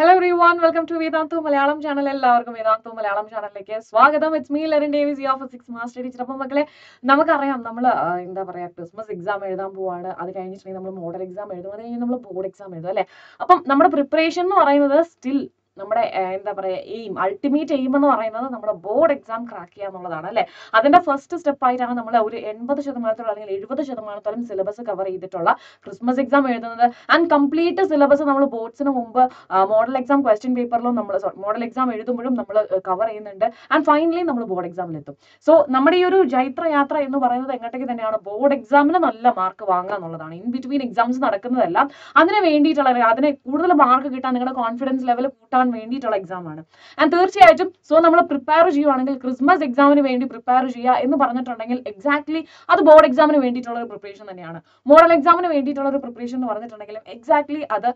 Hello everyone welcome to Vedantu Malayalam channel എല്ലാവർക്കും വേദാന്തു മലയാളം ചാനലിലേക്ക് സ്വാഗതം. It's me Lerin Davis of six master teacher അപ്പം മക്കളെ നമുക്കറിയാം നമ്മൾ എന്താ പറയുക ക്രിസ്മസ് എക്സാം എഴുതാൻ പോവാണ്. അത് കഴിഞ്ഞിട്ടുണ്ടെങ്കിൽ നമ്മൾ മോഡൽ എക്സാം എഴുതും. അത് കഴിഞ്ഞ് നമ്മൾ ബോർഡ് എക്സാം എഴുതും അല്ലേ? അപ്പം നമ്മുടെ പ്രിപ്പറേഷൻ എന്ന് പറയുന്നത് സ്റ്റിൽ നമ്മുടെ എന്താ പറയുക എയിം അൾട്ടിമേറ്റ് എയിം എന്ന് പറയുന്നത് നമ്മുടെ ബോർഡ് എക്സാം ക്രാക്ക് ചെയ്യുക എന്നുള്ളതാണ് അല്ലേ? അതിന്റെ ഫസ്റ്റ് സ്റ്റെപ്പ് ആയിട്ടാണ് നമ്മൾ ഒരു എൺപത് ശതമാനത്തോളം അല്ലെങ്കിൽ എഴുപത് ശതമാനത്തോളം സിലബസ് കവർ ചെയ്തിട്ടുള്ള ക്രിസ്മസ് എക്സാം എഴുതുന്നത്. ആൻഡ് കംപ്ലീറ്റ് സിലബസ് നമ്മൾ ബോർഡ്സിന് മുമ്പ് മോഡൽ എക്സാം ക്വസ്റ്റ്യൻ പേപ്പറിലും നമ്മൾ മോഡൽ എക്സാം എഴുതുമ്പോഴും നമ്മൾ കവർ ചെയ്യുന്നുണ്ട്. ആൻഡ് ഫൈനലി നമ്മൾ ബോർഡ് എക്സാമിലെത്തും സോ നമ്മുടെ ഈ ഒരു ജൈത്ര യാത്ര എന്ന് പറയുന്നത് എങ്ങോട്ടേക്ക് തന്നെയാണ്? ബോർഡ് എക്സാമിന് നല്ല മാർക്ക് വാങ്ങുക എന്നുള്ളതാണ്. ഇൻ ബിറ്റ്വീൻ എക്സാംസ് നടക്കുന്നതെല്ലാം അതിന് വേണ്ടിയിട്ടുള്ള അതിന് കൂടുതൽ മാർക്ക് കിട്ടാൻ നിങ്ങളുടെ കോൺഫിഡൻസ് ലെവൽ കൂട്ടാൻ വേണ്ടിയിട്ടുള്ള എക്സാം ആണ്. ആൻഡ് തീർച്ചയായിട്ടും സോ നമ്മൾ പ്രിപ്പയർ ചെയ്യുവാണെങ്കിൽ ക്രിസ്മസ് എക്സാമിന് വേണ്ടി പ്രിപ്പയർ ചെയ്യുക എന്ന് പറഞ്ഞിട്ടുണ്ടെങ്കിൽ എക്സാക്ട്ലി അത് ബോർഡ് എക്സാമിന് വേണ്ടിയിട്ടുള്ള ഒരു പ്രിപ്പറേഷൻ തന്നെയാണ്. മോഡൽ എക്സാമിന് വേണ്ടിയിട്ടുള്ള ഒരു പ്രിപ്പറേഷൻ എന്ന് പറഞ്ഞിട്ടുണ്ടെങ്കിലും എക്സാക്ട്ലി അത്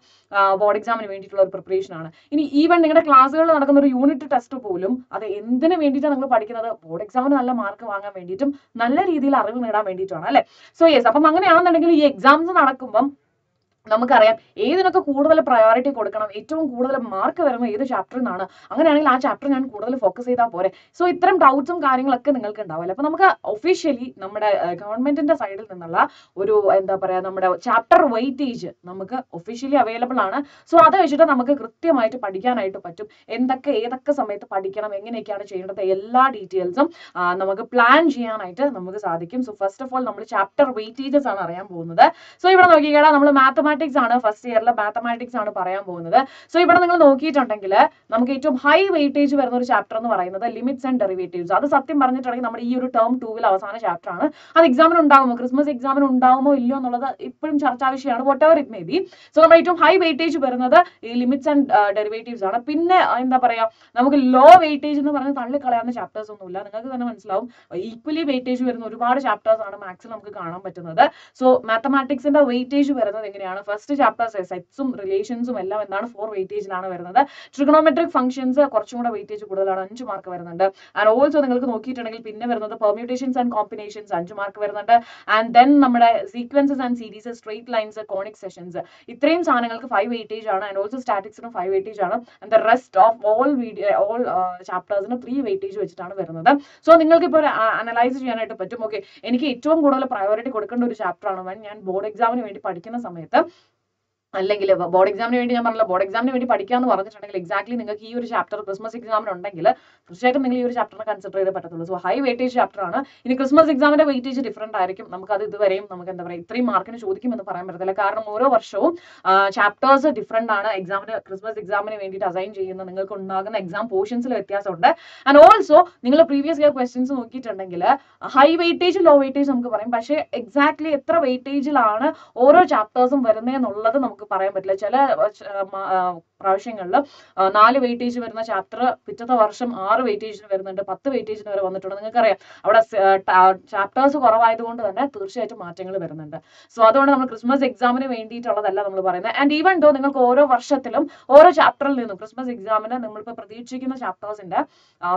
ബോർഡ് എക്സാമിന് വേണ്ടിയിട്ടുള്ള ഒരു പ്രിപ്പറേഷൻ ആണ്. ഇനി ഈവൻ നിങ്ങളുടെ ക്ലാസ്സുകളിൽ നടക്കുന്ന ഒരു യൂണിറ്റ് ടെസ്റ്റ് പോലും അത് എന്തിനു വേണ്ടിയിട്ടാണ് നമ്മൾ പഠിക്കുന്നത്? ബോർഡ് എക്സാമിന് നല്ല മാർക്ക് വാങ്ങാൻ വേണ്ടിയിട്ടും നല്ല രീതിയിൽ അറിവ് നേടാൻ വേണ്ടിയിട്ടാണ് അല്ലെ? സോ യെസ് അപ്പം അങ്ങനെയാണെന്നുണ്ടെങ്കിൽ ഈ എക്സാംസ് നടക്കുമ്പം നമുക്കറിയാം ഏതിനൊക്കെ കൂടുതൽ പ്രയോറിറ്റി കൊടുക്കണം ഏറ്റവും കൂടുതൽ മാർക്ക് വരുന്നത് ഏത് ചാപ്റ്ററിൽ നിന്നാണ് അങ്ങനെയാണെങ്കിൽ ആ ചാപ്റ്റർ ഞാൻ കൂടുതൽ ഫോക്കസ് ചെയ്താൽ പോരെ. സോ ഇത്തരം ഡൗട്ട്സും കാര്യങ്ങളൊക്കെ നിങ്ങൾക്ക് ഉണ്ടാവില്ല. അപ്പൊ നമുക്ക് ഒഫീഷ്യലി നമ്മുടെ ഗവൺമെന്റിന്റെ സൈഡിൽ നിന്നുള്ള ഒരു എന്താ പറയാ നമ്മുടെ ചാപ്റ്റർ വെയിറ്റേജ് നമുക്ക് ഒഫീഷ്യലി അവൈലബിൾ ആണ്. സോ അത് വെച്ചിട്ട് നമുക്ക് കൃത്യമായിട്ട് പഠിക്കാനായിട്ട് പറ്റും. എന്തൊക്കെ ഏതൊക്കെ സമയത്ത് പഠിക്കണം എങ്ങനെയൊക്കെയാണ് ചെയ്യേണ്ടത് എല്ലാ ഡീറ്റെയിൽസും നമുക്ക് പ്ലാൻ ചെയ്യാനായിട്ട് നമുക്ക് സാധിക്കും. സോ ഫസ്റ്റ് ഓഫ് ഓൾ നമ്മൾ ചാപ്റ്റർ വെയിറ്റേജസ് ആണ് അറിയാൻ പോകുന്നത്. സോ ഇവിടെ നോക്കിക്കേടാ നമ്മൾ മാത്തമാറ്റിക്സ് ആണ് ഫസ്റ്റ് ഇയറിൽ മാത്തമാറ്റിക്സ് ആണ് പറയാൻ പോകുന്നത്. സോ ഇവിടെ നിങ്ങൾ നോക്കിയിട്ടുണ്ടെങ്കിൽ നമുക്ക് ഏറ്റവും ഹൈ വെയിറ്റേജ് വരുന്ന ഒരു ചാപ്റ്റർ എന്ന് പറയുന്നത് ലിമിറ്റ്സ് ആൻഡ് ഡെറിവേറ്റീവ്സ് അത് സത്യം പറഞ്ഞിട്ടുണ്ടെങ്കിൽ നമ്മുടെ ഈ ഒരു ടേം ടൂവിൽ അവസാന ചാപ്റ്റർ ആണ്. അത് എക്സാമിന് ഉണ്ടാകുമോ ക്രിസ്മസ് എക്സാമിന് ഉണ്ടാകുമോ ഇല്ലയോ എന്നുള്ളത് ഇപ്പോഴും ചർച്ചാ വിഷയമാണ്. Whatever it may be so നമ്മുടെ ഏറ്റവും ഹൈ വെയിറ്റേജ് വരുന്നത് ഈ ലിമിറ്റ്സ് ആൻഡ് ഡെറിവേറ്റീവ്സ് ആണ്. പിന്നെ എന്താ പറയാ? നമുക്ക് ലോ വെയിറ്റേജ് എന്ന് പറഞ്ഞ് തള്ളിക്കളയാവുന്ന ചാപ്റ്റേഴ്സ് ഒന്നുമില്ല. നിങ്ങൾക്ക് തന്നെ മനസ്സിലാവും. ഈക്വലി വെയിറ്റേജ് വരുന്ന ഒരുപാട് ചാപ്റ്റേഴ്സ് ആണ് മാത്സിൽ നമുക്ക് കാണാൻ പറ്റുന്നത്. സോ മാത്തമാറ്റിക്സിന്റെ വെയിറ്റേജ് വരുന്നത് എങ്ങനെയാണ്? ഫസ്റ്റ് ചാപ്റ്റേഴ്സ് സെറ്റ്സും റിലേഷൻസും എല്ലാം എന്താണ് ഫോർ വെയിറ്റേജിലാണ് വരുന്നത്. ട്രിഗണോമെട്രിക് ഫംഗ്ഷൻസ് കുറച്ചും കൂടെ വെയിറ്റേജ് കൂടുതലാണ് അഞ്ച് മാർക്ക് വരുന്നുണ്ട്. ആൻഡ് ഓൾസോ നിങ്ങൾക്ക് നോക്കിയിട്ടുണ്ടെങ്കിൽ പിന്നെ വരുന്നത് പെർമ്യൂട്ടേഷൻസ് ആൻഡ് കോമ്പിനേഷൻസ് അഞ്ച് മാർക്ക് വരുന്നുണ്ട്. ആൻഡ് ദെൻ നമ്മുടെ sequences and series straight lines conic sections ഇത്രയും സാധനങ്ങൾക്ക് ഫൈവ് വെയിറ്റേജ് ആണ്. ആൻഡ് ഓൾസോ സ്റ്റാറ്റിക്സിനും ഫൈവ് വെയിറ്റേജ് ആണ്. And the rest of all video all ചാപ്റ്റേഴ്സിന് three weightage വെച്ചിട്ടാണ് വരുന്നത്. സോ നിങ്ങൾക്ക് ഇപ്പോൾ അനലൈസ് ചെയ്യാനായിട്ട് പറ്റും. ഓക്കെ എനിക്ക് ഏറ്റവും കൂടുതൽ പ്രയോറിറ്റി കൊടുക്കേണ്ട ഒരു ചാപ്റ്റർ ആണ്. ഞാൻ ബോർഡ് എക്സാമിന് വേണ്ടി പഠിക്കുന്ന സമയത്ത് അല്ലെങ്കിൽ ബോർഡ് എക്സാമിന് വേണ്ടി ഞാൻ പറഞ്ഞില്ല ബോർഡ് എക്സാമിന് വേണ്ടി പഠിക്കാന്ന് പറഞ്ഞിട്ടുണ്ടെങ്കിൽ എക്സാക്ട്ലി നിങ്ങൾക്ക് ഈ ഒരു ചാപ്റ്റർ ക്രിസ്മസ് എക്സാമിന് ഉണ്ടെങ്കിൽ തീർച്ചയായിട്ടും നിങ്ങൾ ഈ ഒരു ചാപ്റ്ററിനെ കൺസിഡർ ചെയ്തേ പറ്റത്തുള്ളൂ. സോ ഹൈ വെയിറ്റേജ് ചാപ്റ്റർ ആണ്. ഇനി ക്രിസ്മസ് എക്സാമിന്റെ വെയിറ്റേജ് ഡിഫറെന്റ് ആയിരിക്കും. നമുക്ക് അത് ഇതുവരെയും നമുക്ക് എന്താ പറയുക ഇത്രയും മാർക്കിന് ചോദിക്കുമെന്ന് പറയാൻ പറ്റത്തില്ല. കാരണം ഓരോ വർഷവും ചാപ്റ്റേഴ്സ് ഡിഫറെന്റ് ആണ്. എക്സാമിന് ക്രിസ്മസ് എക്സാമിന് വേണ്ടിയിട്ട് അസൈൻ ചെയ്യുന്ന നിങ്ങൾക്ക് ഉണ്ടാകുന്ന എക്സാം പോർഷൻസിൽ വ്യത്യാസമുണ്ട്. ആൻഡ് ഓൾസോ നിങ്ങൾ പ്രീവിയസ് ഇയർ ക്വസ്റ്റ്യൻസ് നോക്കിയിട്ടുണ്ടെങ്കിൽ ഹൈ വെയിറ്റേജ് ലോ വെയിറ്റേജ് നമുക്ക് പറയും. പക്ഷേ എക്സാക്ട്ലി എത്ര വെയിറ്റേജിലാണ് ഓരോ ചാപ്റ്റേഴ്സും വരുന്നതെന്നുള്ളത് നമുക്ക് പറയാൻ പറ്റില്ല. ചില പ്രാവശ്യങ്ങളിൽ നാല് വെയിറ്റേജ് വരുന്ന ചാപ്റ്റർ പിറ്റത്തെ വർഷം ആറ് വെയിറ്റേജിന് വരുന്നുണ്ട്. പത്ത് വെയിറ്റേജിന് വരെ വന്നിട്ടുണ്ട്. നിങ്ങൾക്കറിയാം അവിടെ ചാപ്റ്റേഴ്സ് കുറവായതുകൊണ്ട് തന്നെ തീർച്ചയായിട്ടും മാറ്റങ്ങൾ വരുന്നുണ്ട്. സോ അതുകൊണ്ട് നമ്മൾ ക്രിസ്മസ് എക്സാമിന് വേണ്ടിയിട്ടുള്ളതല്ല നമ്മൾ പറയുന്നത്. ആൻഡ് ഈവൻ ഡോ നിങ്ങൾക്ക് ഓരോ വർഷത്തിലും ഓരോ ചാപ്റ്ററിൽ നിന്നും ക്രിസ്മസ് എക്സാമിന് നമ്മളിപ്പോൾ പ്രതീക്ഷിക്കുന്ന ചാപ്റ്റേഴ്സിന്റെ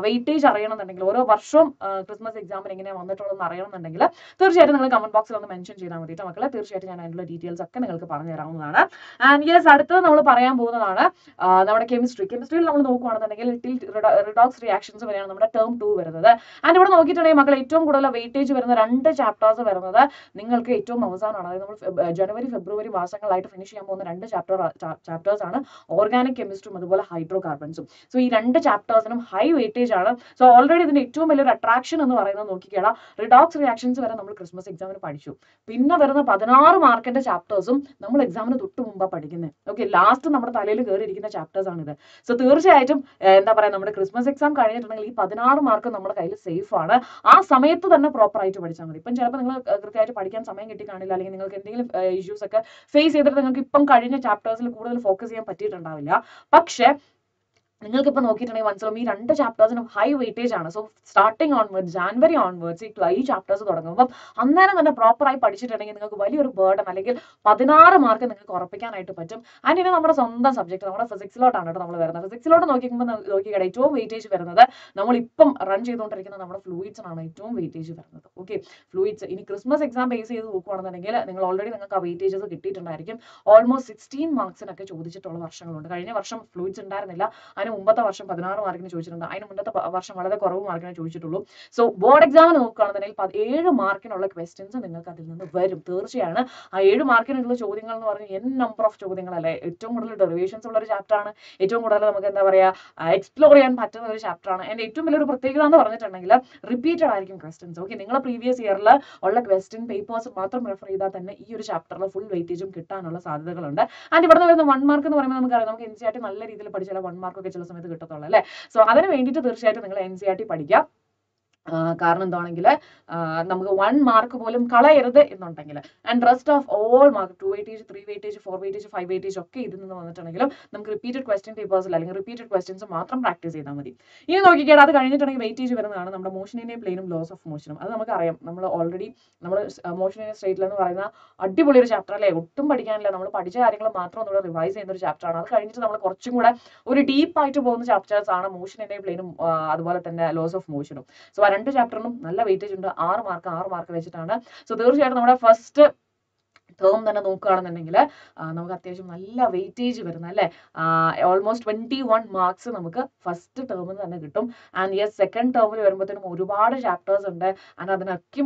വെയിറ്റേജ് അറിയണമെന്നുണ്ടെങ്കിൽ ഓരോ വർഷവും ക്രിസ്മസ് എക്സാമിന് എങ്ങനെയാണ് വന്നിട്ടുള്ളതെന്ന് അറിയണമെന്നുണ്ടെങ്കിൽ തീർച്ചയായിട്ടും നിങ്ങൾ കമന്റ് ബോക്സിൽ ഒന്ന് മെൻഷൻ ചെയ്താൽ മതി കേട്ടോ മക്കളെ. തീർച്ചയായിട്ടും ഞാൻ അതിനുള്ള ഡീറ്റെയിൽസ് ഒക്കെ നിങ്ങൾക്ക് പറഞ്ഞു തരാവുന്നതാണ് ആൻഡ് യെസ് അടുത്തത് നമ്മൾ പറയാൻ പോകുന്നതാണ് നമ്മുടെ കെമിസ്ട്രി കെമിസ്ട്രിയിൽ നമ്മൾ നോക്കുകയാണെന്നുണ്ടെങ്കിൽ ടിൽ റിഡോക്സ് റിയാക്ഷൻസ് വരെയാണ് നമ്മുടെ ടേം ടു വരുന്നത്. ആൻഡ് ഇവിടെ നോക്കിയിട്ടുണ്ടെങ്കിൽ മക്കൾ ഏറ്റവും കൂടുതൽ വെയിറ്റേജ് വരുന്ന രണ്ട് ചാപ്റ്റേഴ്സ് വരുന്നത് നിങ്ങൾക്ക് ഏറ്റവും അവസാനമാണ്. അതായത് നമ്മൾ ജനുവരി ഫെബ്രുവരി മാസങ്ങളായിട്ട് ഫിനിഷ് ചെയ്യാൻ പോകുന്ന രണ്ട് ചാപ്റ്റർ ചാപ്റ്റേഴ്സ് ആണ് ഓർഗാനിക് കെമിസ്ട്രിയും അതുപോലെ ഹൈഡ്രോ കാർബൺസും സോ ഈ രണ്ട് ചാപ്റ്റേഴ്സിനും ഹൈ വെയിറ്റേജ് ആണ്. സോ ഓൾറെഡി ഇതിന്റെ ഏറ്റവും വലിയൊരു അട്രാക്ഷൻ എന്ന് പറയുന്നത് നോക്കിക്കേടാ റിഡോക്സ് റിയാക്ഷൻസ് വരെ നമ്മൾ ക്രിസ്മസ് എക്സാമിന് പഠിച്ചു. പിന്നെ വരുന്ന പതിനാറ് മാർക്കിന്റെ ചാപ്റ്റേഴ്സും നമ്മൾ എക്സാമിന് തൊട്ട് മുമ്പാണ് പഠിക്കുന്നത് ഓക്കെ ലാസ്റ്റ് നമ്മുടെ തലയിൽ കയറിയിരിക്കുന്ന ചാപ്റ്റേഴ്സ് ആണ് ഇത് സോ തീർച്ചയായിട്ടും എന്താ പറയുക നമ്മുടെ ക്രിസ്മസ് എക്സാം കഴിഞ്ഞിട്ടുണ്ടെങ്കിൽ ഈ പതിനാറ് മാർക്ക് നമ്മുടെ കയ്യിൽ സേഫ് ആണ്. ആ സമയത്ത് തന്നെ പ്രോപ്പർ ആയിട്ട് പഠിച്ചാൽ മതി. ഇപ്പം ചിലപ്പോൾ നിങ്ങൾ കൃത്യമായിട്ട് പഠിക്കാൻ സമയം കിട്ടി കാണില്ല അല്ലെങ്കിൽ നിങ്ങൾക്ക് എന്തെങ്കിലും ഇഷ്യൂസ് ഒക്കെ ഫേസ് ചെയ്തിട്ട് നിങ്ങൾക്ക് ഇപ്പം കഴിഞ്ഞ ചാപ്റ്റേഴ്സിൽ കൂടുതൽ ഫോക്കസ് ചെയ്യാൻ പറ്റിയിട്ടുണ്ടാവില്ല. പക്ഷേ നിങ്ങൾക്ക് ഇപ്പൊ നോക്കിയിട്ടുണ്ടെങ്കിൽ മനസ്സിലാവും ഈ രണ്ട് ചാപ്റ്റേഴ്സിനും ഹൈ വെയിറ്റേജ് ആണ്. So starting onward January onwards ഈ ഈ ചാപ്റ്റേഴ്സ് തുടങ്ങുമ്പോൾ അന്നേരം തന്നെ പ്രോപ്പറായി പഠിച്ചിട്ടുണ്ടെങ്കിൽ നിങ്ങൾക്ക് വലിയൊരു ബേർഡൻ അല്ലെങ്കിൽ പതിനാറ് മാർക്ക് നിങ്ങൾക്ക് ഉറപ്പിക്കാനായിട്ട് പറ്റും. ആൻഡ് ഇനി നമ്മുടെ സ്വന്തം സബ്ജക്ട് നമ്മുടെ ഫിസിക്സിലോട്ടാണ് കേട്ടോ നമ്മൾ വരുന്നത്. ഫിസിക്സിലോട്ട് നോക്കിക്കുമ്പോൾ നോക്കിക്കട ഏറ്റവും വെയിറ്റേജ് വരുന്നത് നമ്മൾ ഇപ്പം റൺ ചെയ്തുകൊണ്ടിരിക്കുന്ന നമ്മുടെ ഫ്ലൂയിഡ്സിനാണ് ഏറ്റവും വെയിറ്റേജ് വരുന്നത്. ഓക്കെ ഫ്ലൂയിഡ്സ് ഇനി ക്രിസ്മസ് എക്സാം ബേസ് ചെയ്ത് നോക്കുകയാണെന്നുണ്ടെങ്കിൽ നിങ്ങൾ ഓൾറെഡി നിങ്ങൾക്ക് ആ വെയിറ്റേജസ് കിട്ടിയിട്ടുണ്ടായിരിക്കും. ഓൾമോസ്റ്റ് സിക്സ്റ്റീൻ മാർക്സിനൊക്കെ ചോദിച്ചിട്ടുള്ള വർഷങ്ങളുണ്ട്. കഴിഞ്ഞ വർഷം ഫ്ലൂയിഡ്സ് ഉണ്ടായിരുന്നില്ല. അതിന് മുമ്പത്തെ വർഷം പതിനാറ് മാർക്കിന് ചോദിച്ചിട്ടുണ്ട്. അതിന് മുമ്പത്തെ വർഷം വളരെ കുറവ് മാർക്കിന് ചോദിച്ചിട്ടുള്ളൂ. സോ ബോർഡ് എക്സാമിന് നോക്കുകയാണെന്നുണ്ടെങ്കിൽ ഏഴ് മാർക്കിനുള്ള ക്വസ്റ്റ്യൻസ് നിങ്ങൾക്ക് അതിൽ നിന്ന് വരും. തീർച്ചയാണ്. ആ ഏഴ് മാർക്കിനുള്ള ചോദ്യങ്ങൾ എന്ന് പറഞ്ഞാൽ എൻ നമ്പർ ഓഫ് ചോദ്യങ്ങളല്ലേ ഏറ്റവും കൂടുതൽ ഡെറിവേഷൻസ് ഉള്ള ഒരു ചാപ്റ്റർ ആണ്. ഏറ്റവും കൂടുതൽ നമുക്ക് എന്താ പറയാ എക്സ്പ്ലോർ ചെയ്യാൻ പറ്റുന്ന ഒരു ചാപ്റ്റർ ആണ്. എന്റെ ഏറ്റവും വലിയൊരു പ്രത്യേകത എന്ന് പറഞ്ഞിട്ടുണ്ടെങ്കിൽ റിപ്പീറ്റഡ് ആയിരിക്കും ക്വസ്റ്റ്യൻസ് ഓക്കെ നിങ്ങളെ പ്രീവിയസ് ഇയറിൽ ഉള്ള ക്വസ്റ്റ്യൻ പേപ്പേഴ്സ് മാത്രം റെഫർ ചെയ്താൽ തന്നെ ഈ ഒരു ചാപ്റ്ററിൽ ഫുൾ വെയിറ്റേജും കിട്ടാനുള്ള സാധ്യതകളുണ്ട്. ആൻഡ് ഇവിടെ നിന്ന് വരുന്ന വൺ മാർക്ക് എന്ന് പറയുമ്പോൾ നമുക്കറിയാം. നമുക്ക് എൻ സി ആർ ടി നല്ല രീതിയിൽ പഠിച്ചാൽ വൺ മാർക്ക് ഒക്കെ ചില സമയത്ത് കിട്ടത്തുള്ളൂ അല്ലേ? സോ അതിന് വേണ്ടിയിട്ട് തീർച്ചയായിട്ടും നിങ്ങൾ എൻ സി ആർ ടി കാരണം എന്താണെങ്കിൽ നമുക്ക് വൺ മാർക്ക് പോലും കളയരുത് എന്നുണ്ടെങ്കിൽ and rest of all mark two weightage three weightage four weightage five weightage ഒക്കെ ഇതിൽ നിന്ന് വന്നിട്ടുണ്ടെങ്കിലും നമുക്ക് റിപ്പീറ്റഡ് ക്വസ്റ്റ്യൻ പേപ്പേഴ്സിൽ അല്ലെങ്കിൽ റിപ്പീറ്റഡ് ക്വസ്റ്റ്യൻസ് മാത്രം പ്രാക്ടീസ് ചെയ്താൽ മതി. ഇനി നോക്കിക്കേടാ അത് കഴിഞ്ഞിട്ടുണ്ടെങ്കിൽ വെയിറ്റേജ് വരുന്നതാണ് നമ്മുടെ മോഷനിന്റെയും പ്ലെയിനും ലോസ് ഓഫ് മോഷനും അത് നമുക്കറിയാം. നമ്മൾ ഓൾറെഡി നമ്മൾ മോഷനിന്റെ സ്റ്റേറ്റിൽ എന്ന് പറയുന്ന അടിപൊളി ഒരു ചാപ്റ്റർ അല്ലേ? ഒട്ടും പഠിക്കാനില്ല. നമ്മൾ പഠിച്ച കാര്യങ്ങൾ മാത്രം ഒന്നുകൂടെ റിവൈസ് ചെയ്യുന്ന ഒരു ചാപ്റ്ററാണ് അത് കഴിഞ്ഞിട്ട് നമ്മൾ കുറച്ചും കൂടെ ഒരു ഡീപ്പ് ആയിട്ട് പോകുന്ന ചാപ്റ്റേഴ്സ് ആണ് മോഷനിന്റെയും പ്ലെയിനും അതുപോലെ തന്നെ ലോസ് ഓഫ് മോഷനും സോ രണ്ട് ചാപ്റ്ററിനും നല്ല വെയിറ്റേജ് ഉണ്ട്. ആറ് മാർക്ക് ആറ് മാർക്ക് വെച്ചിട്ടാണ്. സോ തീർച്ചയായിട്ടും നമ്മുടെ ഫസ്റ്റ് ടേം തന്നെ നോക്കുകയാണെന്നുണ്ടെങ്കിൽ നമുക്ക് അത്യാവശ്യം നല്ല വെയിറ്റേജ് വരുന്ന അല്ലേ? ഓൾമോസ്റ്റ് ട്വന്റി വൺ മാർക്സ് നമുക്ക് ഫസ്റ്റ് ടേമിൽ തന്നെ കിട്ടും. ആൻഡ് യെസ് സെക്കൻഡ് ടേമിൽ വരുമ്പോഴത്തേനും ഒരുപാട് ചാപ്റ്റേഴ്സ് ഉണ്ട്. ആൻഡ് അതിനൊക്കെ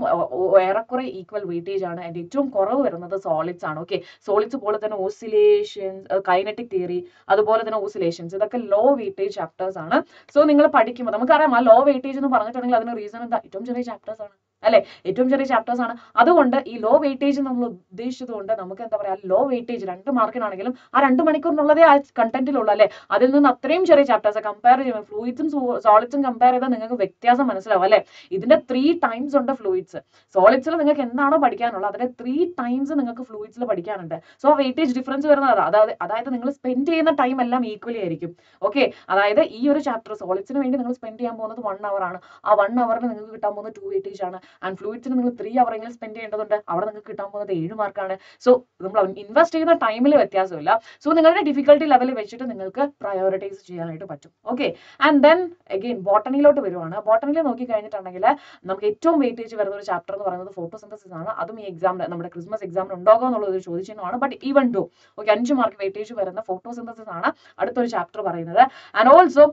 ഏറെക്കുറെ ഈക്വൽ വെയിറ്റേജ് ആണ്. ആൻഡ് ഏറ്റവും കുറവ് വരുന്നത് സോളിഡ്സ് ആണ്. ഓക്കെ സോളിഡ്സ് പോലെ തന്നെ ഓസിലേഷൻസ് കൈനറ്റിക് തിയറി അതുപോലെ തന്നെ ഓസിലേഷൻസ് ഇതൊക്കെ ലോ വെയിറ്റേജ് ചാപ്റ്റേഴ്സ് ആണ്. സോ നിങ്ങൾ പഠിക്കുമ്പോൾ നമുക്കറിയാം ആ ലോ വെയിറ്റേജ് എന്ന് പറഞ്ഞിട്ടുണ്ടെങ്കിൽ അതിന് റീസൺ എന്താ? ഏറ്റവും ചെറിയ ചാപ്റ്റേഴ്സ് ആണ്. അല്ലെ? ഏറ്റവും ചെറിയ ചാപ്റ്റേഴ്സ് ആണ്. അതുകൊണ്ട് ഈ ലോ വെയിറ്റേജ് നമ്മൾ ഉദ്ദേശിച്ചത് കൊണ്ട് നമുക്ക് എന്താ പറയാ ലോ വെയിറ്റേജ് രണ്ട് മാർക്കിനാണെങ്കിലും ആ രണ്ട് മണിക്കൂറിനുള്ളതേ ആ കണ്ടന്റിലുള്ളൂ അല്ലെ? അതിൽ നിന്ന് അത്രയും ചെറിയ ചാപ്റ്റേഴ്സ് കമ്പയർ ചെയ്യുമ്പോൾ ഫ്ലൂയിഡ്സും സോളിഡ്സും കമ്പയർ ചെയ്താൽ നിങ്ങൾക്ക് വ്യത്യാസം മനസ്സിലാവും അല്ലെ? ഇതിന്റെ ത്രീ ടൈംസ് ഉണ്ട് ഫ്ലൂയിഡ്സ് സോളിഡ്സിൽ നിങ്ങൾക്ക് എന്താണോ പഠിക്കാനുള്ളത് അതിന്റെ ത്രീ ടൈംസ് നിങ്ങൾക്ക് ഫ്ലൂയിഡ്സിൽ പഠിക്കാനുണ്ട്. സോ വെയിറ്റേജ് ഡിഫറൻസ് വരുന്നത് അതാ. അതായത് അതായത് നിങ്ങൾ സ്പെൻഡ് ചെയ്യുന്ന ടൈം എല്ലാം ഈക്വലി ആയിരിക്കും. ഓക്കെ അതായത് ഈ ഒരു ചാപ്റ്റർ സോളിഡ്സിന് വേണ്ടി നിങ്ങൾ സ്പെൻഡ് ചെയ്യാൻ പോകുന്നത് വൺ അവർ ആണ്. ആ വൺ അവറിന് നിങ്ങൾക്ക് കിട്ടാൻ പോകുന്നത് ടു വെയിറ്റേജ് ആണ്. ആൻഡ് ഫ്ലൂയിഡ്സിന് നിങ്ങൾ ത്രീ അവറെങ്കിലും സ്പെൻഡ് ചെയ്യേണ്ടതുണ്ട്. അവിടെ നിങ്ങൾക്ക് കിട്ടാൻ പോകുന്നത് ഏഴ് മാർക്കാണ് സോ നമ്മൾ ഇൻവെസ്റ്റ് ചെയ്യുന്ന ടൈമിൽ വ്യത്യാസമില്ല. സോ നിങ്ങളുടെ ഡിഫിക്കൽട്ടി ലെവൽ വെച്ചിട്ട് നിങ്ങൾക്ക് പ്രയോറിറ്റൈസ് ചെയ്യാനായിട്ട് പറ്റും. ഓക്കെ ആൻഡ് ദെൻ അഗെയിൻ ബോട്ടണിയിലോട്ട് വരുവാണ്. ബോട്ടണിയിൽ നോക്കി കഴിഞ്ഞിട്ടുണ്ടെങ്കിൽ നമുക്ക് ഏറ്റവും വെയിറ്റേജ് വരുന്ന ഒരു ചാപ്റ്റർ എന്ന് പറയുന്നത് ഫോട്ടോസിന്തസിസ് ആണ്. അതും ഈ എക്സാമിന് നമ്മുടെ ക്രിസ്മസ് എക്സാമിന് ഉണ്ടാകുക എന്നുള്ളത് ഒരു ചോദിച്ചിട്ടുമാണ് ബട്ട് ഈവൻ ഡോ ഓക്കെ അഞ്ച് മാർക്ക് വെയിറ്റേജ് വരുന്ന ഫോട്ടോസിന്തസിസ് ആണ് അടുത്തൊരു ചാപ്റ്റർ പറയുന്നത്. ആൻഡ് ഓൾസോ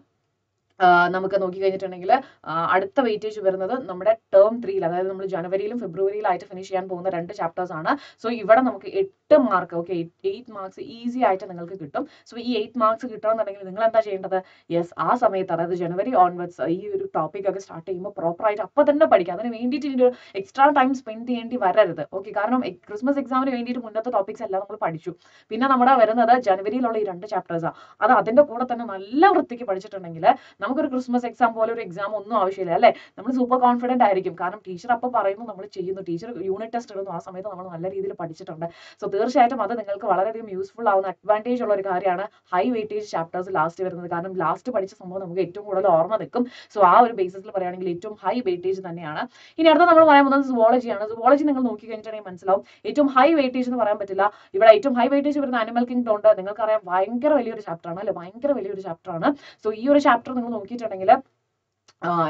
നമുക്ക് നോക്കി കഴിഞ്ഞിട്ടുണ്ടെങ്കിൽ അടുത്ത വെയിറ്റേജ് വരുന്നത് നമ്മുടെ ടേം ത്രീയിൽ അതായത് നമ്മൾ ജനുവരിയിലും ഫെബ്രുവരിയിലായിട്ട് ഫിനിഷ് ചെയ്യാൻ പോകുന്ന രണ്ട് ചാപ്റ്റേഴ്സ് ആണ്. സോ ഇവിടെ നമുക്ക് എട്ട് mark okay eight marks easy ആയിട്ട് നിങ്ങൾക്ക് കിട്ടും. സോ ഈ എയ്റ്റ് മാർക്സ് കിട്ടണമെന്നുണ്ടെങ്കിൽ നിങ്ങൾ എന്താ ചെയ്യേണ്ടത്? യെസ് ആ സമയത്ത് അതായത് ജനുവരി ഓൺവേർഡ്സ് ഈ ഒരു ടോപ്പിക് ഒക്കെ സ്റ്റാർട്ട് ചെയ്യുമ്പോൾ പ്രോപ്പറായിട്ട് അപ്പോൾ തന്നെ പഠിക്കുക. അതിന് വേണ്ടിയിട്ട് എക്സ്ട്രാ ടൈം സ്പെൻഡ് ചെയ്യേണ്ടി വരരുത്. ഓക്കെ കാരണം ക്രിസ്മസ് എക്സാമിന് വേണ്ടിയിട്ട് മുന്നത്തെ ടോപ്പിക്സ് എല്ലാം നമ്മൾ പഠിച്ചു. പിന്നെ നമ്മുടെ വരുന്നത് ജനുവരിയിലുള്ള ഈ രണ്ട് ചാപ്റ്റേഴ്സാണ് അത് അതിന്റെ കൂടെ തന്നെ നല്ല വൃത്തിക്ക് പഠിച്ചിട്ടുണ്ടെങ്കിൽ നമുക്കൊരു ക്രിസ്മസ് എക്സാം പോലെ ഒരു എക്സാം ഒന്നും ആവശ്യമില്ല അല്ലേ? നമ്മൾ സൂപ്പർ കോൺഫിഡന്റ് ആയിരിക്കും. കാരണം ടീച്ചർ അപ്പോൾ പറയുന്നു നമ്മൾ ചെയ്യുന്നു. ടീച്ചർ യൂണിറ്റ് ടെസ്റ്റ് ഇടുന്നു. ആ സമയത്ത് നമ്മൾ നല്ല രീതിയിൽ പഠിച്ചിട്ടുണ്ട്. സോ തീർച്ചയായിട്ടും അത് നിങ്ങൾക്ക് വളരെയധികം യൂസ്ഫുൾ ആവുന്ന അഡ്വാന്റേജ് ഉള്ള ഒരു കാര്യമാണ് ഹൈ വെയിറ്റേജ് ചാപ്റ്റേഴ്സ് ലാസ്റ്റ് വരുന്നത്. കാരണം ലാസ്റ്റ് പഠിച്ച സംഭവം നമുക്ക് ഏറ്റവും കൂടുതൽ ഓർമ്മ നിൽക്കും. സോ ആ ഒരു ബേസിസിൽ പറയുകയാണെങ്കിൽ ഏറ്റവും ഹൈ വെയിറ്റേജ് തന്നെയാണ്. ഇനി അടുത്ത നമ്മൾ പറയാൻ പോകുന്നത് സുവോളജിയാണ് സുവോളജി നിങ്ങൾ നോക്കി കഴിഞ്ഞിട്ടുണ്ടെങ്കിൽ മനസ്സിലാവും. ഏറ്റവും ഹൈ വെയിറ്റേജ് എന്ന് പറയാൻ പറ്റില്ല. ഇവിടെ ഏറ്റവും ഹൈ വെയിറ്റേജ് വരുന്ന ആനിമൽ കിങ്ഡം ഉണ്ട്. നിങ്ങൾക്കറിയാം ഭയങ്കര വലിയൊരു ചാപ്റ്റർ ആണ് അല്ലെ? ഭയങ്കര വലിയൊരു ചാപ്റ്റർ ആണ്. സോ ഈ ഒരു ചാപ്റ്റർ നിങ്ങൾ നോക്കിയിട്ടുണ്ടെങ്കിൽ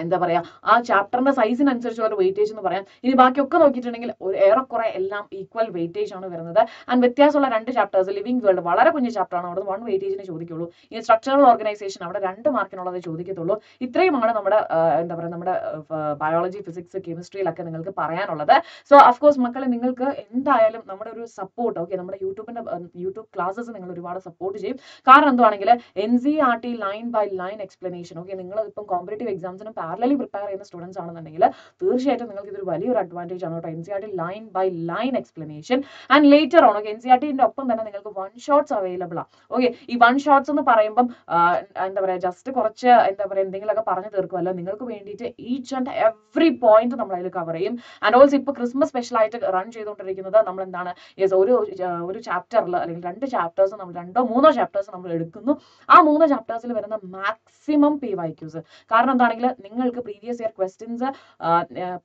എന്താ പറയാ ആ ചാപ്റ്ററിന്റെ സൈസിനനുസരിച്ചുള്ള ഒരു വെയിറ്റേജ് എന്ന് പറയാം. ഇനി ബാക്കിയൊക്കെ നോക്കിയിട്ടുണ്ടെങ്കിൽ ഏറെക്കുറെ എല്ലാം ഈക്വൽ വെയിറ്റേജ് ആണ് വരുന്നത്. ആൻഡ് വ്യത്യാസമുള്ള രണ്ട് ചാപ്റ്റേഴ്സ് ലിവിംഗ് വേൾഡ് വളരെ കുഞ്ഞു ചാപ്റ്റർ ആണ്. അവിടെ വൺ വെയിറ്റേജിന് ചോദിക്കുള്ളൂ. ഇനി സ്ട്രക്ചറൽ ഓർഗനൈസേഷൻ അവിടെ രണ്ട് മാർക്കിനുള്ളത് ചോദിക്കത്തുള്ളൂ. ഇത്രയുമാണ് നമ്മുടെ എന്താ പറയുക നമ്മുടെ ബയോളജി ഫിസിക്സ് കെമിസ്ട്രിയിലൊക്കെ നിങ്ങൾക്ക് പറയാനുള്ളത്. സോ അഫ്കോഴ്സ് മക്കളെ നിങ്ങൾക്ക് എന്തായാലും നമ്മുടെ ഒരു സപ്പോർട്ട് ഓക്കെ നമ്മുടെ യൂട്യൂബിന്റെ യൂട്യൂബ് ക്ലാസ്സസ് നിങ്ങൾ ഒരുപാട് സപ്പോർട്ട് ചെയ്യും. കാരണം എന്തുവാണെങ്കിൽ N C R T line by line explanation okay നിങ്ങൾ ഇപ്പം കോമ്പറ്റേറ്റീവ് എക്സാംസ് എക്സാംസിനും പാരലലി പ്രിപ്പയർ ചെയ്യുന്ന സ്റ്റുഡൻസ് ആണെന്നുണ്ടെങ്കിൽ തീർച്ചയായിട്ടും നിങ്ങൾക്ക് ഇതൊരു വലിയൊരു അഡ്വാന്റേജ് ആണ് കേട്ടോ. N C R T line by line explanation and later on okay N C R ടിന്റെ ഒപ്പം തന്നെ നിങ്ങൾക്ക് വൺ ഷോട്ട്സ് അവൈലബിൾ ആണ് ഓക്കെ ഈ വൺ ഷോട്ട്സ് എന്ന് പറയുമ്പം എന്താ പറയുക ജസ്റ്റ് കുറച്ച് എന്താ പറയുക എന്തെങ്കിലുമൊക്കെ പറഞ്ഞു തീർക്കുമല്ലോ നിങ്ങൾക്ക് വേണ്ടിയിട്ട് ഈച്ച് ആൻഡ് എവറി പോയിന്റ് നമ്മൾ അതിൽ കവർ ചെയ്യും. ആൻഡ് ഓൾസ് ഇപ്പോൾ ക്രിസ്മസ് സ്പെഷ്യൽ ആയിട്ട് റൺ ചെയ്തുകൊണ്ടിരിക്കുന്നത് നമ്മൾ എന്താണ് യെസ് ഒരു ഒരു ചാപ്റ്ററിൽ അല്ലെങ്കിൽ രണ്ട് ചാപ്റ്റേഴ്സ് നമ്മൾ രണ്ടോ മൂന്നോ ചാപ്റ്റേഴ്സ് നമ്മൾ എടുക്കുന്നു. ആ മൂന്ന് ചാപ്റ്റേഴ്സിൽ വരുന്ന മാക്സിമം പി വൈക്യൂസ് കാരണം എന്താണെങ്കിൽ നിങ്ങൾക്ക് പ്രീവിയസ് ഇയർ ക്വസ്റ്റ്യൻസ്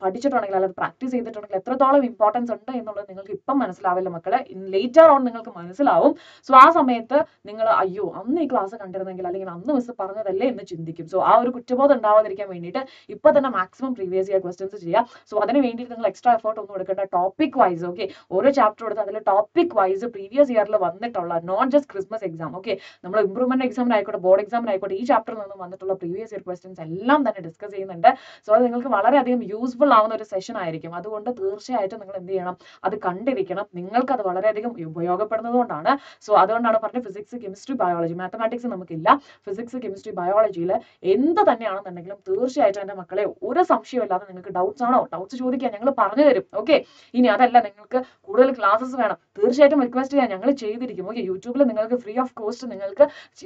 പഠിച്ചിട്ടുണ്ടെങ്കിൽ അല്ലെങ്കിൽ പ്രാക്ടീസ് ചെയ്തിട്ടുണ്ടെങ്കിൽ എത്രത്തോളം ഇമ്പോർട്ടൻസ് ഉണ്ട് എന്നുള്ളത് നിങ്ങൾക്ക് ഇപ്പം മനസ്സിലാവില്ല മക്കളെ. ലേറ്റർ ഓൺ നിങ്ങൾക്ക് മനസ്സിലാവും. സോ ആ സമയത്ത് നിങ്ങൾ അയ്യോ അന്ന് ഈ ക്ലാസ് കണ്ടിരുന്നെങ്കിൽ അല്ലെങ്കിൽ അന്ന് മിസ് പറഞ്ഞതല്ലേ? എന്ന് ചിന്തിക്കും. സോ ആ ഒരു കുറ്റബോധം ഉണ്ടാവാതിരിക്കാൻ വേണ്ടിയിട്ട് ഇപ്പൊ തന്നെ മാക്സിമം പ്രീവിയസ് ഇയർ ക്വസ്റ്റ്യൻസ് ചെയ്യാം. സോ അതിന് വേണ്ടിയിട്ട് നിങ്ങൾ എക്സ്ട്രാ എഫേർട്ട് ഒന്നും എടുക്കേണ്ട. ടോപ്പിക് വൈസ് ഓക്കെ ഓരോ ചാപ്റ്റർ എടുത്ത് അതിൽ ടോപ്പിക് വൈസ് പ്രീവിയസ് ഇയറിൽ വന്നിട്ടുള്ള not just Christmas exam okay നമ്മൾ ഇംപ്രൂവ്മെന്റ് എക്സാമിനായിക്കോട്ടെ ബോർഡ് എക്സാമിനായിക്കോട്ടെ ഈ ചാപ്റ്ററിൽ നിന്നും വന്നിട്ടുള്ള പ്രീവിയസ് ഇയർ ക്വസ്റ്റ്യൻസ് എല്ലാം തന്നെ ഡിസ്കസ് ചെയ്യുന്നുണ്ട്. സോ അത് നിങ്ങൾക്ക് വളരെയധികം യൂസ്ഫുൾ ആവുന്ന ഒരു സെഷൻ ആയിരിക്കും. അതുകൊണ്ട് തീർച്ചയായിട്ടും നിങ്ങൾ എന്ത് ചെയ്യണം? അത് കണ്ടിരിക്കണം. നിങ്ങൾക്ക് അത് വളരെയധികം ഉപയോഗപ്പെടുന്നതുകൊണ്ടാണ് സോ അതുകൊണ്ടാണ് പറഞ്ഞത് ഫിസിക്സ് കെമിസ്ട്രി ബയോളജി മാത്തമാറ്റിക്സ് നമുക്കില്ല. ഫിസിക്സ് കെമിസ്ട്രി ബയോളജിയിൽ എന്ത് തന്നെയാണെന്നുണ്ടെങ്കിലും തീർച്ചയായിട്ടും എന്റെ മക്കളെ ഒരു സംശയമില്ലാതെ നിങ്ങൾക്ക് ഡൗട്ട്സ് ആണോ? ഡൗട്ട്സ് ചോദിക്കാൻ ഞങ്ങൾ പറഞ്ഞു തരും. ഓക്കെ ഇനി അതല്ല നിങ്ങൾക്ക് കൂടുതൽ ക്ലാസ്സസ് വേണം. തീർച്ചയായിട്ടും റിക്വസ്റ്റ് ചെയ്യാൻ ഞങ്ങൾ ചെയ്തിരിക്കും. ഓക്കെ യൂട്യൂബിൽ നിങ്ങൾക്ക് ഫ്രീ ഓഫ് കോസ്റ്റ് നിങ്ങൾക്ക്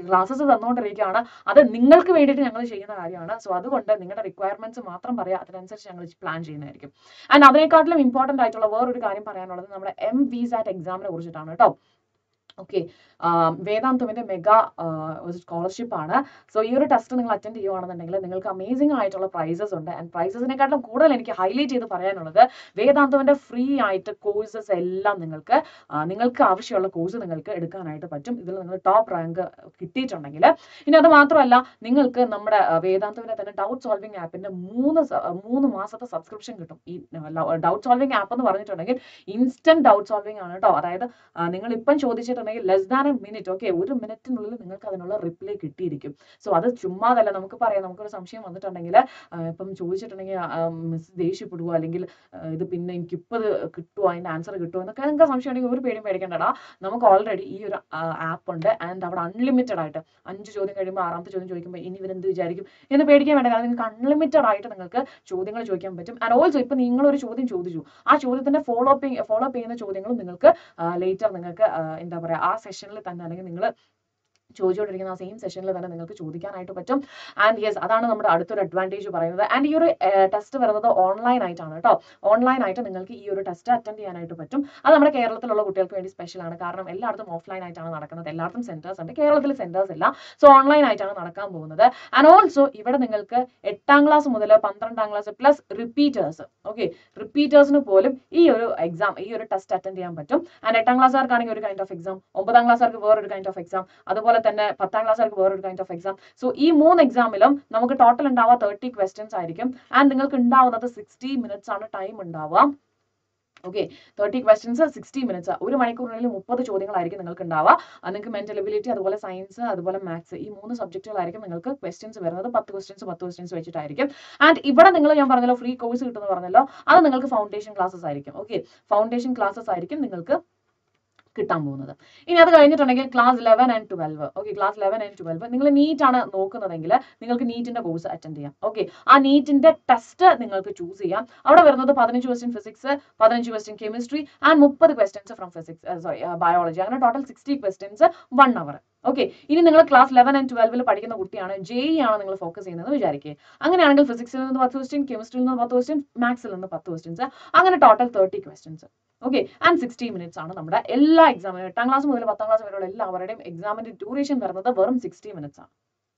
ക്ലാസ്സസ് തന്നുകൊണ്ടിരിക്കുകയാണ്. അത് നിങ്ങൾക്ക് വേണ്ടിയിട്ട് ഞങ്ങൾ ചെയ്യുന്ന കാര്യമാണ്. സോ അതുകൊണ്ട് നിങ്ങളുടെ റിക്വയർമെന്റ്സ് മാത്രം പറയാം. അതിനനുസരിച്ച് ഞങ്ങൾ പ്ലാൻ ചെയ്യുന്നതായിരിക്കും. ആൻഡ് അതിനെക്കാട്ടിലും ഇമ്പോർട്ടന്റ് ആയിട്ടുള്ള വേറൊരു കാര്യം പറയാനുള്ളത് നമ്മുടെ എം വി സാറ്റ് എക്സാമിനെ കുറിച്ചിട്ടാണ് കേട്ടോ. ഓക്കെ വേദാന്തമിന്റെ മെഗാ സ്കോളർഷിപ്പ് ആണ്. സോ ഈ ഒരു ടെസ്റ്റ് നിങ്ങൾ അറ്റൻഡ് ചെയ്യുവാണെന്നുണ്ടെങ്കിൽ നിങ്ങൾക്ക് അമേസിംഗ് ആയിട്ടുള്ള പ്രൈസസ് ഉണ്ട്. ആൻഡ് പ്രൈസസിനെക്കാട്ടും കൂടുതൽ എനിക്ക് ഹൈലൈറ്റ് ചെയ്ത് പറയാനുള്ളത് വേദാന്തമിന്റെ ഫ്രീ ആയിട്ട് കോഴ്സസ് എല്ലാം നിങ്ങൾക്ക് നിങ്ങൾക്ക് ആവശ്യമുള്ള കോഴ്സ് നിങ്ങൾക്ക് എടുക്കാനായിട്ട് പറ്റും. ഇതിൽ നിങ്ങൾ ടോപ്പ് റാങ്ക് കിട്ടിയിട്ടുണ്ടെങ്കിൽ. ഇനി അത് മാത്രമല്ല നിങ്ങൾക്ക് നമ്മുടെ ആ, തന്നെ ഡൗട്ട് സോൾവിംഗ് ആപ്പിന്റെ മൂന്ന് മൂന്ന് മാസത്തെ സബ്സ്ക്രിപ്ഷൻ കിട്ടും. ഈ ഡൗട്ട് സോൾവിംഗ് ആപ്പ് എന്ന് പറഞ്ഞിട്ടുണ്ടെങ്കിൽ ഇൻസ്റ്റന്റ് ഡൗട്ട് സോൾവിംഗ് ആണ് കേട്ടോ അതായത് നിങ്ങൾ ഇപ്പം ചോദിച്ചിട്ടുണ്ടെങ്കിൽ less than a minute okay ഒരു മിനിറ്റിനുള്ളിൽ നിങ്ങൾക്ക് അതിനുള്ള റിപ്ലൈ കിട്ടിയിരിക്കും. സോ അത് ചുമ്മാതല്ല. നമുക്ക് പറയാം. നമുക്കൊരു സംശയം വന്നിട്ടുണ്ടെങ്കിൽ ഇപ്പം ചോദിച്ചിട്ടുണ്ടെങ്കിൽ മിസ് ദേഷ്യപ്പെടുവോ? അല്ലെങ്കിൽ ഇത് പിന്നെ എനിക്ക് ഇപ്പോൾ കിട്ടുമോ അതിന്റെ ആൻസർ കിട്ടുമോ എന്നൊക്കെ നിങ്ങൾക്ക് സംശയം ഉണ്ടെങ്കിൽ ഒരു പേടിയും പേടിക്കേണ്ടടാ. നമുക്ക് ഓൾറെഡി ഈ ഒരു ആപ്പ് ഉണ്ട്. ആൻഡ് അവിടെ അൺലിമിറ്റഡ് ആയിട്ട് അഞ്ച് ചോദ്യം കഴിയുമ്പോൾ ആറാമത്തെ ചോദ്യം ചോദിക്കുമ്പോൾ ഇനി ഇവരെന്ത് വിചാരിക്കും എന്ന് പേടിക്കാൻ വേണ്ട. കാരണം നിങ്ങൾക്ക് അൺലിമിറ്റഡ് ആയിട്ട് നിങ്ങൾക്ക് ചോദ്യങ്ങൾ ചോദിക്കാൻ പറ്റും. ആൻഡ് ഓൾസോ ഇപ്പം നിങ്ങളൊരു ചോദ്യം ചോദിച്ചു. ആ ചോദ്യത്തിന്റെ ഫോളോ അപ്പ് ഫോളോ അപ്പ് ചെയ്യുന്ന ചോദ്യങ്ങളും നിങ്ങൾക്ക് ലേറ്റർ നിങ്ങൾക്ക് എന്താ പറയുക ആ സെഷനിൽ തന്നെ അല്ലെങ്കിൽ നിങ്ങൾ ചോദിച്ചുകൊണ്ടിരിക്കുന്ന ആ സെയിം സെഷനിൽ തന്നെ നിങ്ങൾക്ക് ചോദിക്കാനായിട്ട് പറ്റും. ആൻഡ് യെസ് അതാണ് നമ്മുടെ അടുത്തൊരു അഡ്വാന്റേജ് പറയുന്നത്. ആൻഡ് ഈ ഒരു ടെസ്റ്റ് വരുന്നത് ഓൺലൈൻ ആയിട്ടാണ് കേട്ടോ. ഓൺലൈൻ ആയിട്ട് നിങ്ങൾക്ക് ഈ ഒരു ടെസ്റ്റ് അറ്റൻഡ് ചെയ്യാനായിട്ട് പറ്റും. അത് നമ്മുടെ കേരളത്തിലുള്ള കുട്ടികൾക്ക് വേണ്ടി സ്പെഷ്യലാണ് കാരണം എല്ലായിടത്തും ഓഫ്ലൈൻ ആയിട്ടാണ് നടക്കുന്നത്. എല്ലായിടത്തും സെന്റേഴ്സ് ഉണ്ട്. കേരളത്തിൽ സെന്റേഴ്സ് ഇല്ല. സോ ഓൺലൈൻ ആയിട്ടാണ് നടക്കാൻ പോകുന്നത്. ആൻഡ് ഓൾസോ ഇവിടെ നിങ്ങൾക്ക് എട്ടാം ക്ലാസ് മുതൽ പന്ത്രണ്ടാം ക്ലാസ് പ്ലസ് റിപ്പീറ്റേഴ്സ് ഓക്കെ റിപ്പീറ്റേഴ്സിന് പോലും ഈ ഒരു എക്സാം ഈ ഒരു ടെസ്റ്റ് അറ്റൻഡ് ചെയ്യാൻ പറ്റും. ആൻഡ് എട്ടാം ക്ലാസ്സുകാർക്കാണെങ്കിൽ ഒരു കൈൻഡ് ഓഫ് എക്സാം ഒമ്പതാം ക്ലാസ്സുകാർക്ക് വേറൊരു കൈൻഡ് ഓഫ് എക്സാം അതുപോലെ തന്നെ പത്താം ക്ലാസ്സുകാർക്ക് വേറൊരു കൈൻഡ് ഓഫ് എക്സാം സോ ഈ മൂന്ന് എക്സാമിലും നമുക്ക് ടോട്ടൽ ഉണ്ടാവുക തേർട്ടി ക്വസ്റ്റ്യൻസ് ആയിരിക്കും. ആൻഡ് നിങ്ങൾക്ക് ഉണ്ടാവുന്നത് സിക്സ്റ്റി മിനിറ്റ്സ് ആണ് ടൈം ഉണ്ടാവുക. Okay thirty questions sixty minutes ഒരു മണിക്കൂറിനുള്ളിൽ മുപ്പത് ചോദ്യങ്ങളായിരിക്കും നിങ്ങൾക്ക് ഉണ്ടാവുക. നിങ്ങൾക്ക് മെന്റൽ എബിലിറ്റി അതുപോലെ സയൻസ് അതുപോലെ മാത്സ് ഈ മൂന്ന് സബ്ജക്റ്റുകളായിരിക്കും നിങ്ങൾക്ക് ക്വസ്റ്റ്യൻസ് വരുന്നത്. പത്ത് ക്വസ്റ്റ്യൻസ് പത്ത് ക്വസ്റ്റ്യൻസ് വെച്ചിട്ടായിരിക്കും. ആൻഡ് ഇവിടെ നിങ്ങൾ ഞാൻ പറഞ്ഞല്ലോ ഫ്രീ കോഴ്സ് കിട്ടുമെന്ന് പറഞ്ഞല്ലോ. അത് നിങ്ങൾക്ക് ഫൗണ്ടേഷൻ ക്ലാസ്സസ് ആയിരിക്കും. ഓക്കെ ഫൗണ്ടേഷൻ ക്ലാസ്സസ് ആയിരിക്കും നിങ്ങൾക്ക് കിട്ടാൻ പോകുന്നത്. ഇനി അത് കഴിഞ്ഞിട്ടുണ്ടെങ്കിൽ class eleven and twelve okay class eleven and twelve നിങ്ങൾ നീറ്റ് ആണ് നോക്കുന്നതെങ്കിൽ നിങ്ങൾക്ക് നീറ്റിന്റെ കോഴ്സ് അറ്റൻഡ് ചെയ്യാം. ഓക്കെ ആ നീറ്റിന്റെ ടെസ്റ്റ് നിങ്ങൾക്ക് ചൂസ് ചെയ്യാം. അവിടെ വരുന്നത് പതിനഞ്ച് ക്വസ്റ്റ്യൻ ഫിസിക്സ് പതിനഞ്ച് ക്വസ്റ്റ്യൻ കെമിസ്ട്രി ആൻഡ് മുപ്പത് questions from physics sorry biology അങ്ങനെ total sixty questions one hour okay ഇനി നിങ്ങൾ ക്ലാസ് ലെവൻ ആൻഡ് ട്വൽവിൽ പഠിക്കുന്ന കുട്ടിയാണ്. ജെ ആണ് നിങ്ങൾ ഫോക്കസ് ചെയ്യുന്നത് വിചാരിക്കുക അങ്ങനെയാണെങ്കിൽ ഫിസിക്സിൽ നിന്ന് പത്ത് ക്വസ്റ്റ്യൻ കെമിസ്ട്രിയിൽ നിന്ന് പത്ത് ക്വസ്റ്റ്യൻ മാത്സിൽ നിന്ന് പത്ത് ക്വസ്റ്റ്യൻസ് അങ്ങനെ total thirty questions okay and sixty minutes ആണ് നമ്മുടെ എല്ലാ എക്സാമിനും എട്ടാം ക്ലാസ് മുതൽ പത്താം ക്ലാസ് വരെയുള്ള എല്ലാവരുടെയും എക്സാമിന്റെ ഡ്യൂറേഷൻ വരുന്നത് വെറും സിക്സ്റ്റി മിനിറ്റ്സ് ആണ്.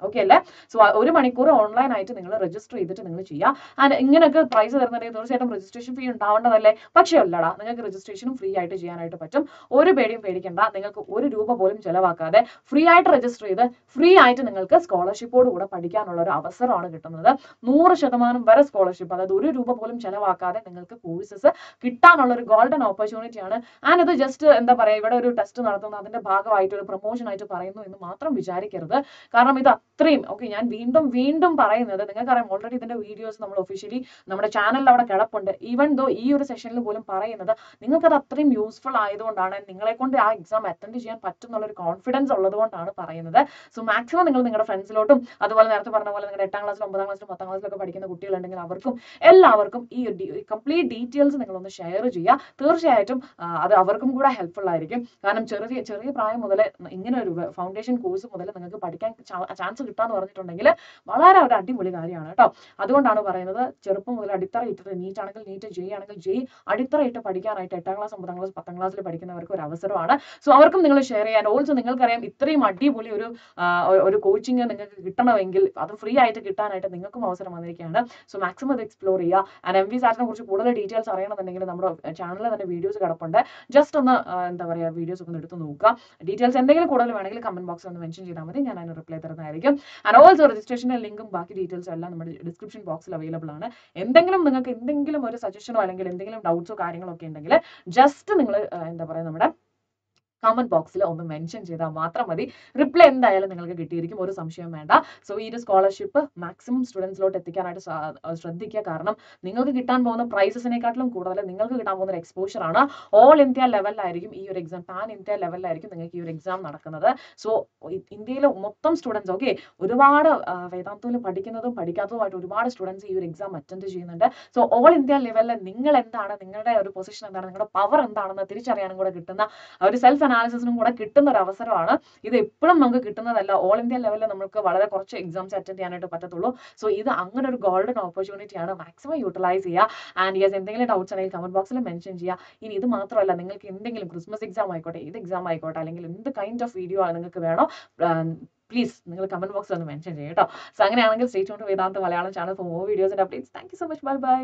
ഓക്കെ അല്ലേ? സോ ഒരു മണിക്കൂർ ഓൺലൈൻ ആയിട്ട് നിങ്ങൾ രജിസ്റ്റർ ചെയ്തിട്ട് നിങ്ങൾ ചെയ്യുക ആൻഡ് ഇങ്ങനെയൊക്കെ പ്രൈസ് തരുന്നുണ്ടെങ്കിൽ തീർച്ചയായിട്ടും രജിസ്ട്രേഷൻ ഫീ ഉണ്ടാവേണ്ടതല്ലേ? പക്ഷേ അല്ലടാ നിങ്ങൾക്ക് രജിസ്ട്രേഷനും ഫ്രീ ആയിട്ട് ചെയ്യാനായിട്ട് പറ്റും. ഒരു പേടിയും പേടിക്കേണ്ട. നിങ്ങൾക്ക് ഒരു രൂപ പോലും ചിലവാക്കാതെ ഫ്രീ ആയിട്ട് രജിസ്റ്റർ ചെയ്ത് ഫ്രീ ആയിട്ട് നിങ്ങൾക്ക് സ്കോളർഷിപ്പോട് കൂടെ പഠിക്കാനുള്ള ഒരു അവസരമാണ് കിട്ടുന്നത്. നൂറ് ശതമാനം വരെ സ്കോളർഷിപ്പ് അതായത് ഒരു രൂപ പോലും ചിലവാക്കാതെ നിങ്ങൾക്ക് കോഴ്സസ് കിട്ടാനുള്ള ഒരു ഗോൾഡൻ ഓപ്പർച്യൂണിറ്റി ആണ്. ആൻഡ് ഇത് ജസ്റ്റ് എന്താ പറയുക ഇവിടെ ഒരു ടെസ്റ്റ് നടത്തുന്നു അതിന്റെ ഭാഗമായിട്ട് ഒരു പ്രൊമോഷൻ ആയിട്ട് പറയുന്നു എന്ന് മാത്രം വിചാരിക്കരുത്. കാരണം ഇത് അത്രയും ഓക്കെ ഞാൻ വീണ്ടും വീണ്ടും പറയുന്നത് നിങ്ങൾക്കറിയാം ഓൾറെഡി ഇതിന്റെ വീഡിയോസ് നമ്മൾ ഒഫീഷ്യലി നമ്മുടെ ചാനലിൽ അവിടെ കിടപ്പുണ്ട്. ഈവൻ ദോ ഈ ഒരു സെഷനിൽ പോലും പറയുന്നത് നിങ്ങൾക്കത് അത്രയും യൂസ്ഫുൾ ആയതുകൊണ്ടാണ് നിങ്ങളെ കൊണ്ട് ആ എക്സാം അറ്റൻഡ് ചെയ്യാൻ പറ്റും ഒരു കോൺഫിഡൻസ് ഉള്ളതുകൊണ്ടാണ് പറയുന്നത്. സോ മാക്സിമം നിങ്ങൾ നിങ്ങളുടെ ഫ്രണ്ട്സിലോട്ടും അതുപോലെ നേരത്തെ പറഞ്ഞ പോലെ നിങ്ങളുടെ എട്ടാം ക്ലാസ്സിലും ഒമ്പതാം ക്ലാസ്സിലും പത്താം ക്ലാസ്സിലൊക്കെ പഠിക്കുന്ന കുട്ടികളുണ്ടെങ്കിൽ അവർക്കും എല്ലാവർക്കും ഈ കംപ്ലീറ്റ് ഡീറ്റെയിൽസ് നിങ്ങളൊന്ന് ഷെയർ ചെയ്യുക. തീർച്ചയായിട്ടും അത് അവർക്കും കൂടെ ഹെൽപ്ഫുൾ ആയിരിക്കും. കാരണം ചെറിയ ചെറിയ പ്രായം മുതൽ ഇങ്ങനെ ഒരു ഫൗണ്ടേഷൻ കോഴ്സ് മുതൽ നിങ്ങൾക്ക് പഠിക്കാൻ ചാൻസ് കിട്ടാന്ന് പറഞ്ഞിട്ടുണ്ടെങ്കിൽ വളരെ ഒരു അടിപൊളി കാര്യമാണ് കേട്ടോ. അതുകൊണ്ടാണ് പറയുന്നത് ചെറുപ്പം മുതൽ അടിത്തറ ഇട്ടിട്ട് നീറ്റ് ആണെങ്കിൽ നീറ്റ് ജെ ആണെങ്കിൽ ജെ അടിത്തറ ഇട്ട് പഠിക്കാനായിട്ട് എട്ടാം ക്ലാസ് ഒമ്പതാം ക്ലാസ് പത്താം ക്ലാസ്സിൽ പഠിക്കുന്നവർക്ക് ഒരു അവസരമാണ്. സോ അവർക്കും നിങ്ങൾ ഷെയർ ചെയ്യാൻ ഓൾസോ നിങ്ങൾക്കറിയാം ഇത്രയും അടിപൊളി ഒരു ഒരു കോച്ചിങ് നിങ്ങൾക്ക് കിട്ടണമെങ്കിൽ അത് ഫ്രീ ആയിട്ട് കിട്ടാനായിട്ട് നിങ്ങൾക്കും അവസരം വന്നിരിക്കുകയാണ്. സോ മാക്സിമം അത് എക്സ്പ്ലോർ ചെയ്യുക. ആൻഡ് എം വി സാറിനെ കുറിച്ച് കൂടുതൽ ഡീറ്റെയിൽസ് അറിയണമെന്നുണ്ടെങ്കിൽ നമ്മുടെ ചാനലിൽ തന്നെ വീഡിയോസ് കിടപ്പുണ്ട്. ജസ്റ്റ് ഒന്ന് എന്താ പറയുക വീഡിയോസ് ഒന്ന് എടുത്ത് നോക്കുക. ഡീറ്റെയിൽസ് എന്തെങ്കിലും കൂടുതൽ വേണമെങ്കിൽ കമന്റ് ബോക്സിൽ ഒന്ന് മെൻഷൻ ചെയ്താൽ മതി. ഞാൻ അതിന് റിപ്ലൈ തരുന്നതായിരിക്കും. ആൻഡ് ഓൾസോ രജിസ്ട്രേഷന്റെ ലിങ്കും ബാക്കി ഡീറ്റെയിൽസും എല്ലാം നമ്മുടെ ഡിസ്ക്രിപ്ഷൻ ബോക്സിൽ അവൈലബിൾ ആണ്. എന്തെങ്കിലും നിങ്ങൾക്ക് എന്തെങ്കിലും ഒരു സജഷനോ അല്ലെങ്കിൽ എന്തെങ്കിലും ഡൗട്ട്സോ കാര്യങ്ങളോ ഒക്കെ ഉണ്ടെങ്കിൽ ജസ്റ്റ് നിങ്ങൾ എന്താ പറയുക നമ്മുടെ കമന്റ് ബോക്സിൽ ഒന്ന് മെൻഷൻ ചെയ്താൽ മാത്രം മതി. റിപ്ലൈ എന്തായാലും നിങ്ങൾക്ക് കിട്ടിയിരിക്കും. ഒരു സംശയം വേണ്ട. സോ ഈ ഒരു സ്കോളർഷിപ്പ് മാക്സിമം സ്റ്റുഡൻസിലോട്ട് എത്തിക്കാനായിട്ട് ശ്രദ്ധിക്കുക. കാരണം നിങ്ങൾക്ക് കിട്ടാൻ പോകുന്ന പ്രൈസസിനെക്കാട്ടിലും കൂടുതൽ നിങ്ങൾക്ക് കിട്ടാൻ പോകുന്ന ഒരു എക്സ്പോഷർ ആണ്. ഓൾ ഇന്ത്യ ലെവലിലായിരിക്കും ഈ ഒരു എക്സാം പാൻ ഇന്ത്യ ലെവലിലായിരിക്കും നിങ്ങൾക്ക് ഈ ഒരു എക്സാം നടക്കുന്നത്. സോ ഇന്ത്യയിലെ മൊത്തം സ്റ്റുഡൻസ് ഓക്കെ ഒരുപാട് വേദാന്തത്തിൽ പഠിക്കുന്നതും പഠിക്കാത്തതുമായിട്ട് ഒരുപാട് സ്റ്റുഡൻസ് ഈ ഒരു എക്സാം അറ്റൻഡ് ചെയ്യുന്നുണ്ട്. സോ ഓൾ ഇന്ത്യ ലെവലിൽ നിങ്ങൾ എന്താണ് നിങ്ങളുടെ ഒരു പൊസിഷൻ എന്താണ് നിങ്ങളുടെ പവർ എന്താണെന്ന് തിരിച്ചറിയാനും കൂടെ കിട്ടുന്ന ഒരു സെൽഫ് അനാലിസിസിനും കൂടെ കിട്ടുന്ന ഒരു അവസരമാണ് ഇത് എപ്പോഴും നമുക്ക് കിട്ടുന്നതല്ല. ഓൾ ഇന്ത്യ ലെവലിൽ നമുക്ക് വളരെ കുറച്ച് എക്സാംസ് അറ്റൻഡ് ചെയ്യാനായിട്ട് പറ്റത്തുള്ളൂ. സോ ഇത് അങ്ങനെ ഒരു ഗോൾഡൻ ഓപ്പർച്യൂണിറ്റി ആണ്. മാക്സിമം യൂട്ടിലൈസ് ചെയ്യുക. ആൻഡ് യെസ് എന്തെങ്കിലും ഡൗട്ട്സ് ആണെങ്കിൽ കമന്റ് ബോക്സിൽ മെൻഷൻ ചെയ്യുക. ഇനി ഇത് മാത്രമല്ല നിങ്ങൾക്ക് എന്തെങ്കിലും ക്രിസ്മസ് എക്സാം ആയിക്കോട്ടെ ഏത് എക്സാം ആയിക്കോട്ടെ അല്ലെങ്കിൽ എന്ത് കൈൻഡ് ഓഫ് വീഡിയോ ആണ് നിങ്ങൾക്ക് വേണോ പ്ലീസ് നിങ്ങൾ കമന്റ് ബോക്സിൽ ഒന്ന് മെൻഷൻ ചെയ്യും കേട്ടോ. സോ അങ്ങനെയാണെങ്കിൽ state Vedantu Malayalam channel for more videos updates thank you so much bye bye